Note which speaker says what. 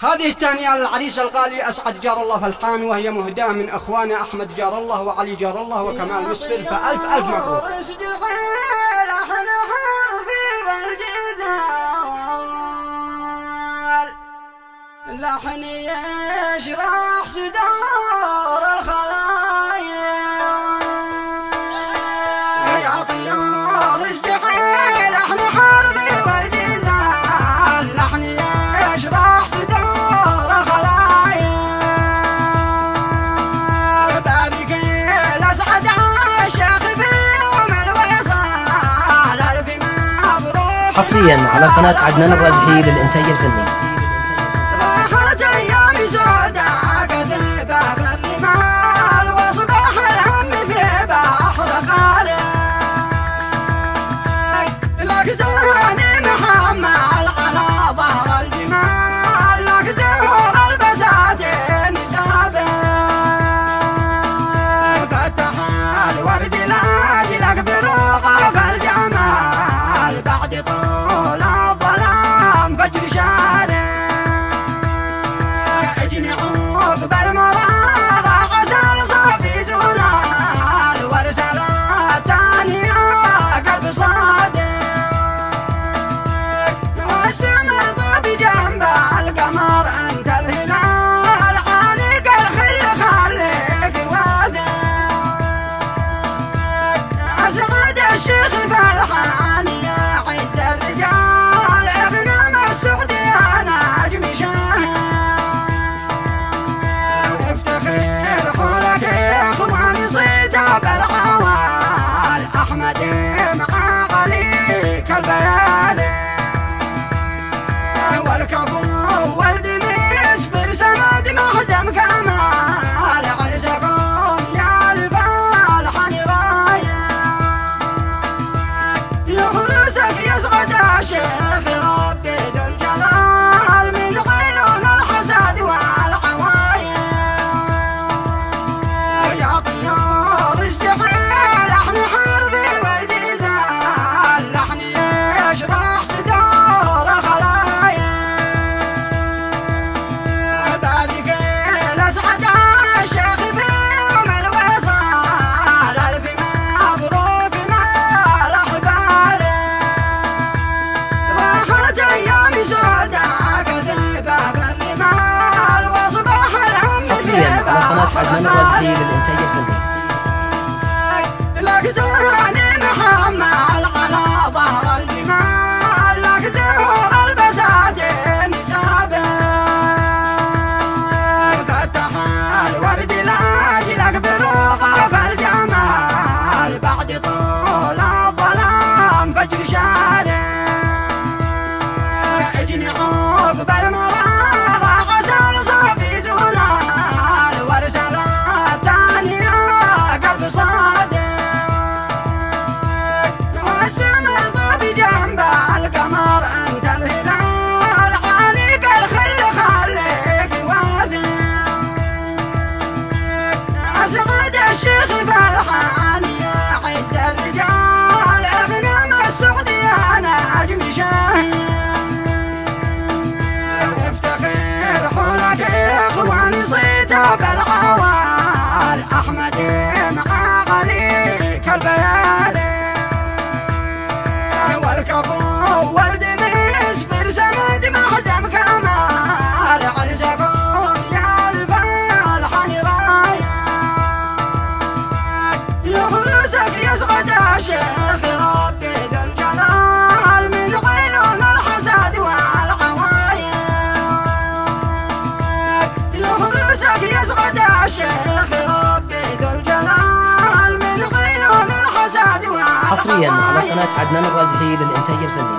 Speaker 1: هذه الثانية العريس الغالي أسعد جار الله فالحان وهي مهداة من أخوان أحمد جار الله وعلي جار الله وكمال مصفر فألف ألف مبروك.
Speaker 2: لحن يشرح صدر
Speaker 3: حصريا على قناة عدنان الرازحي للإنتاج الفني.
Speaker 2: على
Speaker 3: قناة عجمان للإنتاج الفني
Speaker 2: لك دوراني محمى على ظهر الجمال. لك زهور البساتين سابق فتح الورد لاجلك بروقه فالجمال بعد طول الظلام فجر شارع اجنعه
Speaker 3: حصريا على قناة عدنان الرازحي للإنتاج الفني.